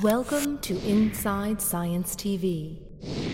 Welcome to Inside Science TV.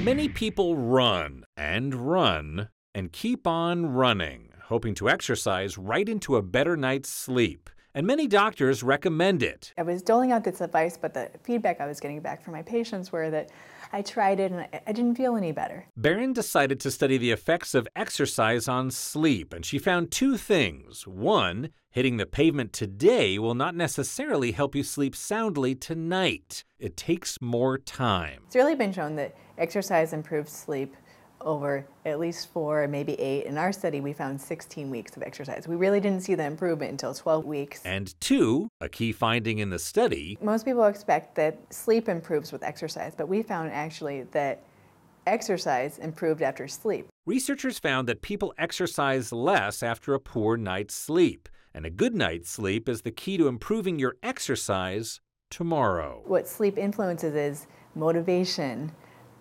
Many people run and run and keep on running, hoping to exercise right into a better night's sleep. And many doctors recommend it. I was doling out this advice, but the feedback I was getting back from my patients were that I tried it and I didn't feel any better. Baron decided to study the effects of exercise on sleep, and she found two things. One, hitting the pavement today will not necessarily help you sleep soundly tonight. It takes more time. It's really been shown that exercise improves sleep over at least four, maybe eight. In our study, we found 16 weeks of exercise. We really didn't see the improvement until 12 weeks. And two, a key finding in the study Most people expect that sleep improves with exercise, but we found actually that exercise improved after sleep. researchers found that people exercise less after a poor night's sleep. And a good night's sleep is the key to improving your exercise tomorrow. What sleep influences is motivation,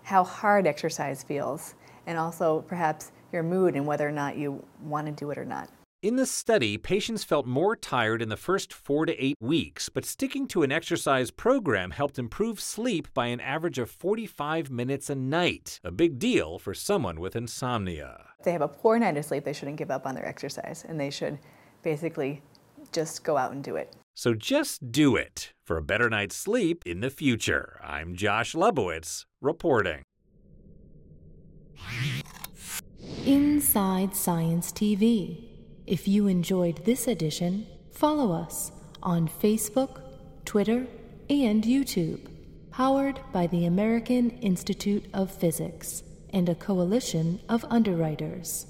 how hard exercise feels, and also perhaps your mood and whether or not you want to do it or not. In the study, patients felt more tired in the first four to eight weeks, but sticking to an exercise program helped improve sleep by an average of 45 minutes a night, a big deal for someone with insomnia. If they have a poor night of sleep, they shouldn't give up on their exercise and they should basically just go out and do it. So just do it for a better night's sleep in the future. I'm Josh Lebowitz, reporting. Inside Science TV. If you enjoyed this edition, follow us on Facebook, Twitter, and YouTube. Powered by the American Institute of Physics and a coalition of underwriters.